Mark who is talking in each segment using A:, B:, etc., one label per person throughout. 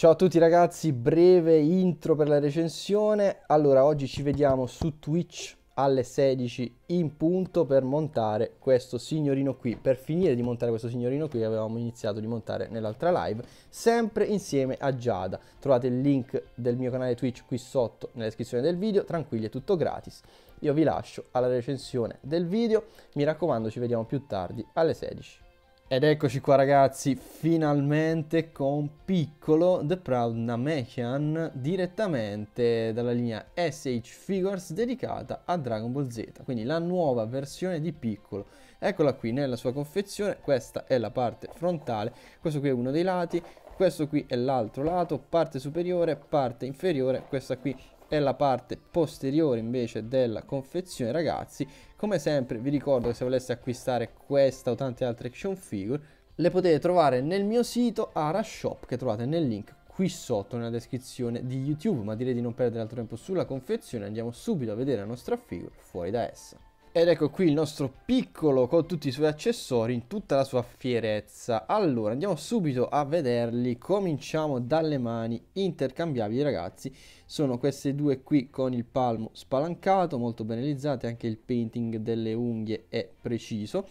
A: Ciao a tutti ragazzi, breve intro per la recensione. Allora, oggi ci vediamo su Twitch alle 16 in punto per montare questo signorino qui, per finire di montare questo signorino qui avevamo iniziato di montare nell'altra live, sempre insieme a Giada. Trovate il link del mio canale Twitch qui sotto nella descrizione del video, tranquilli è tutto gratis. Io vi lascio alla recensione del video, mi raccomando ci vediamo più tardi alle 16. Ed eccoci qua ragazzi, finalmente con Piccolo The Proud Namekian direttamente dalla linea SH Figures dedicata a Dragon Ball Z, quindi la nuova versione di Piccolo. Eccola qui nella sua confezione, questa è la parte frontale, questo qui è uno dei lati, questo qui è l'altro lato, parte superiore, parte inferiore, questa qui è la parte posteriore invece della confezione ragazzi come sempre vi ricordo che se voleste acquistare questa o tante altre action figure le potete trovare nel mio sito Arashop che trovate nel link qui sotto nella descrizione di YouTube ma direi di non perdere altro tempo sulla confezione andiamo subito a vedere la nostra figure fuori da essa ed ecco qui il nostro piccolo con tutti i suoi accessori in tutta la sua fierezza. Allora andiamo subito a vederli, cominciamo dalle mani intercambiabili ragazzi. Sono queste due qui con il palmo spalancato, molto ben realizzate, anche il painting delle unghie è preciso.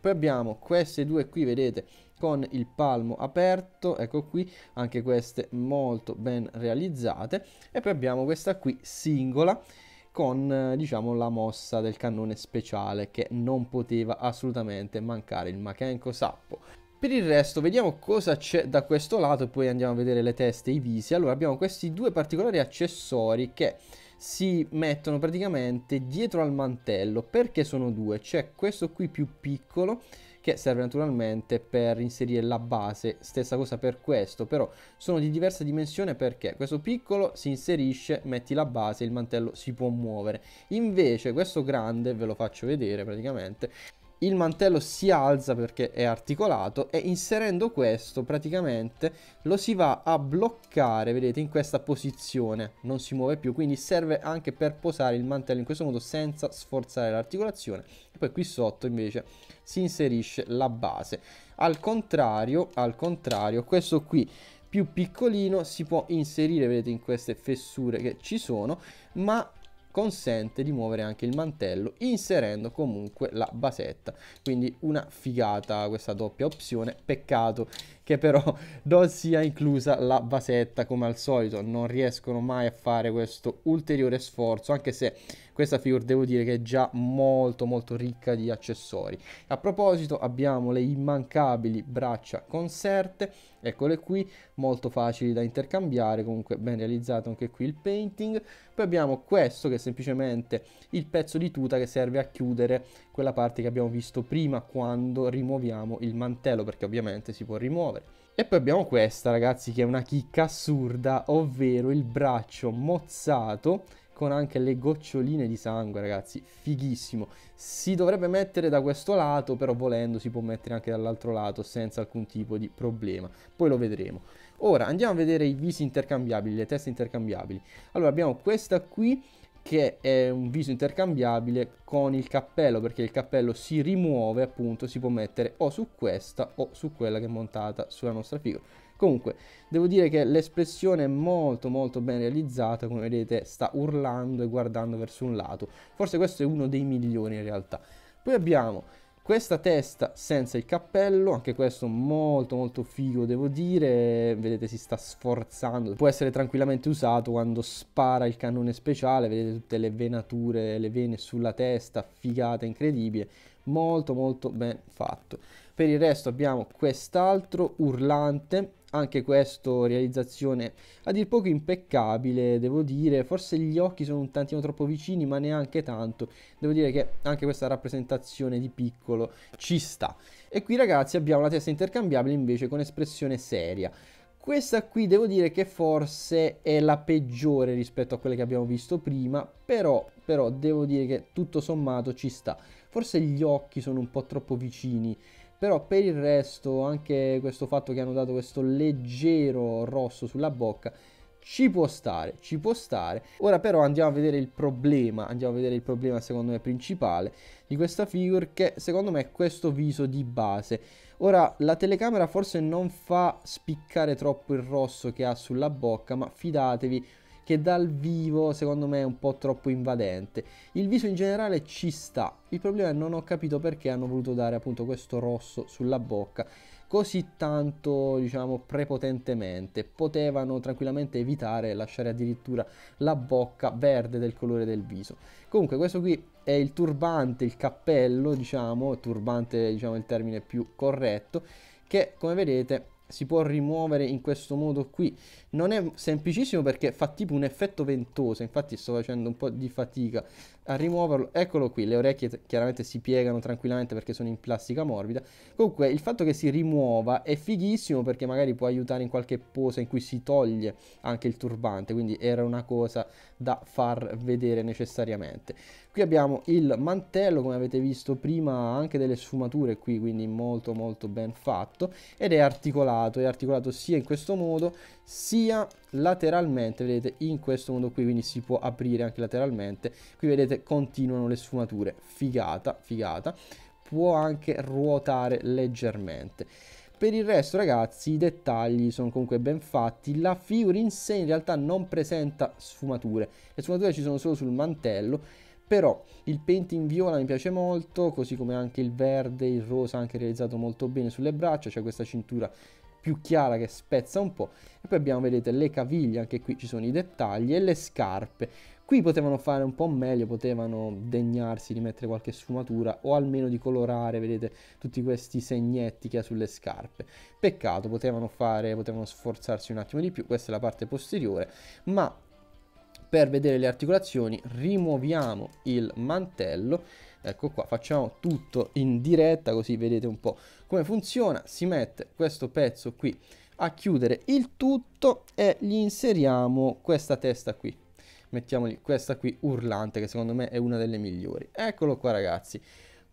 A: Poi abbiamo queste due qui, vedete, con il palmo aperto, ecco qui, anche queste molto ben realizzate. E poi abbiamo questa qui singola con eh, diciamo la mossa del cannone speciale che non poteva assolutamente mancare il Makenko Sappo. Per il resto vediamo cosa c'è da questo lato e poi andiamo a vedere le teste e i visi. Allora abbiamo questi due particolari accessori che si mettono praticamente dietro al mantello perché sono due. C'è questo qui più piccolo che serve naturalmente per inserire la base, stessa cosa per questo, però sono di diversa dimensione perché questo piccolo si inserisce, metti la base, il mantello si può muovere, invece questo grande, ve lo faccio vedere praticamente, il mantello si alza perché è articolato e inserendo questo praticamente lo si va a bloccare vedete in questa posizione. Non si muove più quindi serve anche per posare il mantello in questo modo senza sforzare l'articolazione. E poi qui sotto invece si inserisce la base. Al contrario al contrario questo qui più piccolino si può inserire vedete in queste fessure che ci sono ma consente di muovere anche il mantello inserendo comunque la basetta. Quindi una figata questa doppia opzione peccato che però non sia inclusa la basetta come al solito. Non riescono mai a fare questo ulteriore sforzo anche se questa figure devo dire che è già molto molto ricca di accessori. A proposito abbiamo le immancabili braccia conserte. Eccole qui molto facili da intercambiare comunque ben realizzato anche qui il painting. Poi abbiamo questo che è semplicemente il pezzo di tuta che serve a chiudere quella parte che abbiamo visto prima quando rimuoviamo il mantello perché ovviamente si può rimuovere e poi abbiamo questa ragazzi che è una chicca assurda ovvero il braccio mozzato con anche le goccioline di sangue, ragazzi, fighissimo. Si dovrebbe mettere da questo lato, però volendo si può mettere anche dall'altro lato senza alcun tipo di problema. Poi lo vedremo. Ora andiamo a vedere i visi intercambiabili, le teste intercambiabili. Allora abbiamo questa qui che è un viso intercambiabile con il cappello perché il cappello si rimuove appunto si può mettere o su questa o su quella che è montata sulla nostra figura Comunque, devo dire che l'espressione è molto molto ben realizzata, come vedete sta urlando e guardando verso un lato. Forse questo è uno dei migliori in realtà. Poi abbiamo questa testa senza il cappello, anche questo molto molto figo devo dire, vedete si sta sforzando, può essere tranquillamente usato quando spara il cannone speciale, vedete tutte le venature, le vene sulla testa, figata incredibile, molto molto ben fatto. Per il resto abbiamo quest'altro urlante anche questo realizzazione a dir poco impeccabile devo dire. Forse gli occhi sono un tantino troppo vicini ma neanche tanto. Devo dire che anche questa rappresentazione di piccolo ci sta. E qui ragazzi abbiamo la testa intercambiabile invece con espressione seria. Questa qui devo dire che forse è la peggiore rispetto a quelle che abbiamo visto prima però, però devo dire che tutto sommato ci sta. Forse gli occhi sono un po' troppo vicini però per il resto anche questo fatto che hanno dato questo leggero rosso sulla bocca ci può stare, ci può stare. Ora però andiamo a vedere il problema, andiamo a vedere il problema secondo me principale di questa figure che secondo me è questo viso di base. Ora, la telecamera forse non fa spiccare troppo il rosso che ha sulla bocca, ma fidatevi che dal vivo secondo me è un po' troppo invadente. Il viso in generale ci sta, il problema è che non ho capito perché hanno voluto dare appunto questo rosso sulla bocca così tanto, diciamo, prepotentemente. Potevano tranquillamente evitare e lasciare addirittura la bocca verde del colore del viso. Comunque, questo qui è il turbante, il cappello, diciamo, turbante, diciamo, il termine più corretto, che come vedete si può rimuovere in questo modo qui. Non è semplicissimo perché fa tipo un effetto ventoso infatti sto facendo un po' di fatica a rimuoverlo eccolo qui le orecchie chiaramente si piegano tranquillamente perché sono in plastica morbida. Comunque il fatto che si rimuova è fighissimo perché magari può aiutare in qualche posa in cui si toglie anche il turbante quindi era una cosa da far vedere necessariamente. Qui abbiamo il mantello come avete visto prima anche delle sfumature qui quindi molto molto ben fatto ed è articolato è articolato sia in questo modo sia lateralmente vedete in questo modo qui quindi si può aprire anche lateralmente qui vedete continuano le sfumature. Figata figata. Può anche ruotare leggermente. Per il resto ragazzi i dettagli sono comunque ben fatti. La figura in sé in realtà non presenta sfumature. Le sfumature ci sono solo sul mantello però il painting viola mi piace molto così come anche il verde il rosa anche realizzato molto bene sulle braccia c'è questa cintura più chiara che spezza un po' e poi abbiamo vedete le caviglie anche qui ci sono i dettagli e le scarpe. Qui potevano fare un po' meglio potevano degnarsi di mettere qualche sfumatura o almeno di colorare vedete tutti questi segnetti che ha sulle scarpe. Peccato potevano fare potevano sforzarsi un attimo di più questa è la parte posteriore ma per vedere le articolazioni rimuoviamo il mantello ecco qua facciamo tutto in diretta così vedete un po' come funziona. Si mette questo pezzo qui a chiudere il tutto e gli inseriamo questa testa qui. Mettiamogli questa qui urlante che secondo me è una delle migliori. Eccolo qua ragazzi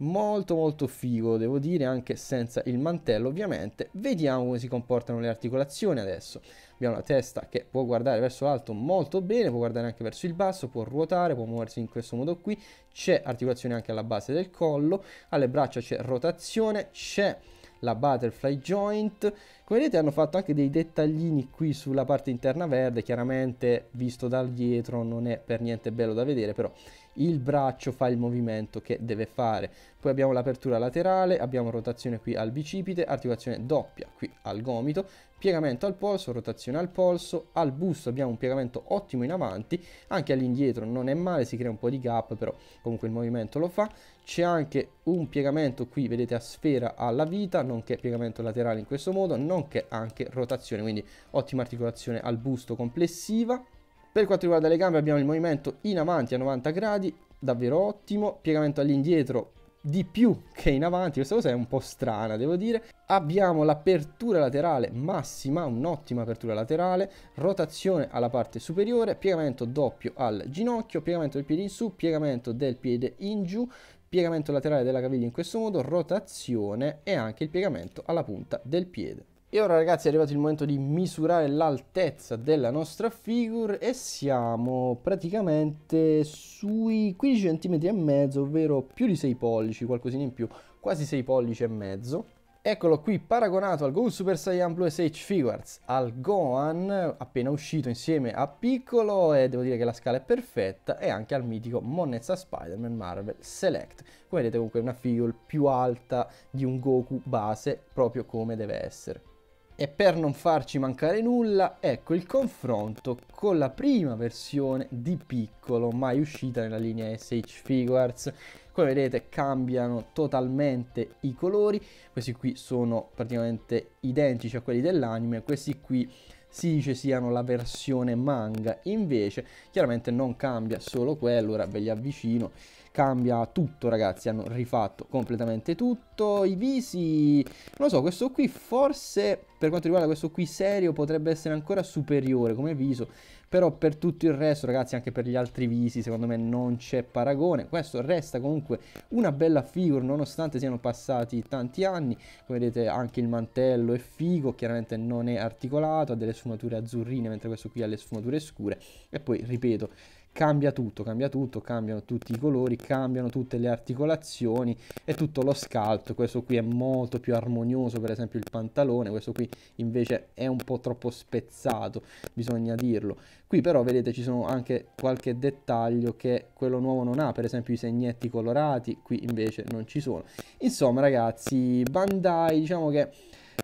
A: molto molto figo devo dire anche senza il mantello ovviamente. Vediamo come si comportano le articolazioni adesso. Abbiamo la testa che può guardare verso l'alto molto bene può guardare anche verso il basso può ruotare può muoversi in questo modo qui. C'è articolazione anche alla base del collo alle braccia c'è rotazione c'è la butterfly joint. Come vedete hanno fatto anche dei dettaglini qui sulla parte interna verde chiaramente visto dal dietro non è per niente bello da vedere però il braccio fa il movimento che deve fare. Poi abbiamo l'apertura laterale abbiamo rotazione qui al bicipite articolazione doppia qui al gomito piegamento al polso rotazione al polso al busto abbiamo un piegamento ottimo in avanti anche all'indietro non è male si crea un po' di gap però comunque il movimento lo fa. C'è anche un piegamento qui vedete a sfera alla vita nonché piegamento laterale in questo modo nonché anche rotazione quindi ottima articolazione al busto complessiva per quanto riguarda le gambe abbiamo il movimento in avanti a 90 gradi, davvero ottimo, piegamento all'indietro di più che in avanti, questa cosa è un po' strana devo dire. Abbiamo l'apertura laterale massima, un'ottima apertura laterale, rotazione alla parte superiore, piegamento doppio al ginocchio, piegamento del piede in su, piegamento del piede in giù, piegamento laterale della caviglia in questo modo, rotazione e anche il piegamento alla punta del piede. E ora ragazzi è arrivato il momento di misurare l'altezza della nostra figure e siamo praticamente sui 15 cm e mezzo, ovvero più di 6 pollici, qualcosina in più, quasi 6 pollici e mezzo. Eccolo qui paragonato al Go Super Saiyan Blue SH Figures, al Gohan appena uscito insieme a Piccolo e devo dire che la scala è perfetta e anche al mitico Monnezza Spider-Man Marvel Select. Come vedete comunque è una figure più alta di un Goku base proprio come deve essere. E per non farci mancare nulla, ecco il confronto con la prima versione di Piccolo mai uscita nella linea SH Figures. Come vedete cambiano totalmente i colori, questi qui sono praticamente identici a quelli dell'anime, questi qui si dice siano la versione manga, invece chiaramente non cambia solo quello, ora ve li avvicino. Cambia tutto ragazzi, hanno rifatto completamente tutto, i visi, non lo so, questo qui forse per quanto riguarda questo qui serio potrebbe essere ancora superiore come viso, però per tutto il resto ragazzi anche per gli altri visi secondo me non c'è paragone, questo resta comunque una bella figure nonostante siano passati tanti anni, come vedete anche il mantello è figo, chiaramente non è articolato, ha delle sfumature azzurrine mentre questo qui ha le sfumature scure. E poi ripeto cambia tutto, cambia tutto, cambiano tutti i colori, cambiano tutte le articolazioni e tutto lo scalto. Questo qui è molto più armonioso, per esempio il pantalone, questo qui invece è un po' troppo spezzato, bisogna dirlo. Qui però vedete ci sono anche qualche dettaglio che quello nuovo non ha, per esempio i segnetti colorati, qui invece non ci sono. Insomma ragazzi, Bandai diciamo che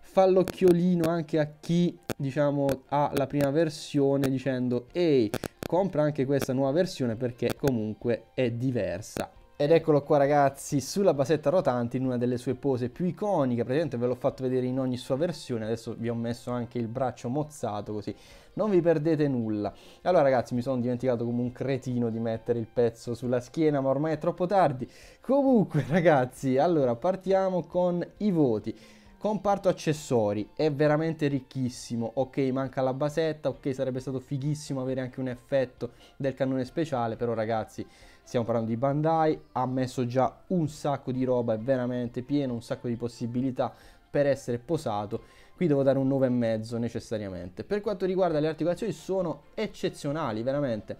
A: fa l'occhiolino anche a chi diciamo ha la prima versione dicendo ehi compra anche questa nuova versione perché comunque è diversa. Ed eccolo qua ragazzi, sulla basetta rotante in una delle sue pose più iconiche, praticamente ve l'ho fatto vedere in ogni sua versione, adesso vi ho messo anche il braccio mozzato così non vi perdete nulla. Allora ragazzi mi sono dimenticato come un cretino di mettere il pezzo sulla schiena ma ormai è troppo tardi. Comunque ragazzi, allora partiamo con i voti. Comparto accessori è veramente ricchissimo. Ok, manca la basetta. Ok, sarebbe stato fighissimo avere anche un effetto del cannone speciale. Però, ragazzi, stiamo parlando di Bandai. Ha messo già un sacco di roba, è veramente pieno, un sacco di possibilità per essere posato. Qui devo dare un 9,5 necessariamente. Per quanto riguarda le articolazioni, sono eccezionali, veramente.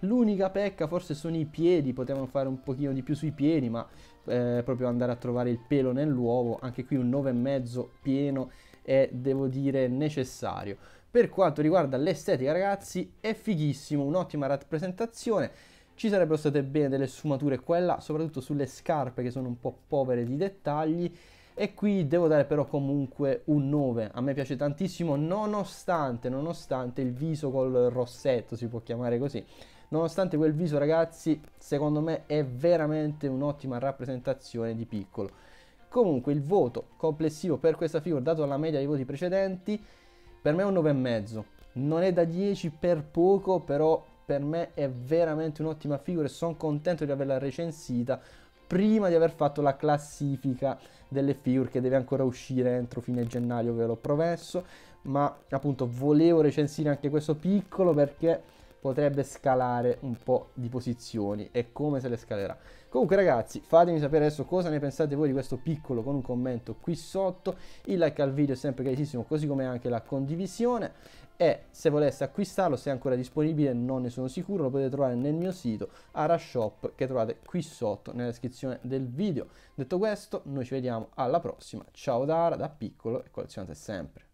A: L'unica pecca forse sono i piedi, potevano fare un pochino di più sui piedi, ma eh, proprio andare a trovare il pelo nell'uovo, anche qui un 9,5 pieno è devo dire necessario. Per quanto riguarda l'estetica ragazzi è fighissimo, un'ottima rappresentazione, ci sarebbero state bene delle sfumature qua e là, soprattutto sulle scarpe che sono un po' povere di dettagli. E qui devo dare però comunque un 9, a me piace tantissimo nonostante, nonostante il viso col rossetto si può chiamare così, Nonostante quel viso, ragazzi, secondo me è veramente un'ottima rappresentazione di piccolo. Comunque il voto complessivo per questa figura, dato la media dei voti precedenti, per me è un 9,5. Non è da 10 per poco, però per me è veramente un'ottima figura e sono contento di averla recensita prima di aver fatto la classifica delle figure che deve ancora uscire entro fine gennaio, ve l'ho promesso, ma appunto volevo recensire anche questo piccolo perché potrebbe scalare un po' di posizioni e come se le scalerà. Comunque ragazzi fatemi sapere adesso cosa ne pensate voi di questo piccolo con un commento qui sotto, il like al video è sempre graditissimo così come anche la condivisione. E se voleste acquistarlo se è ancora disponibile non ne sono sicuro lo potete trovare nel mio sito Arashop che trovate qui sotto nella descrizione del video. Detto questo noi ci vediamo alla prossima. Ciao da Ara da piccolo e collezionate sempre